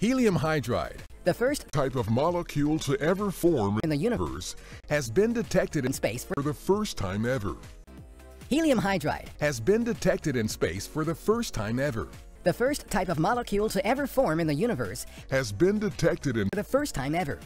Helium hydride, the first type of molecule to ever form in the universe, has been detected in space for the first time ever. helium hydride, has been detected in space for the first time ever. the first type of molecule to ever form in the universe Has been detected in for the first time ever.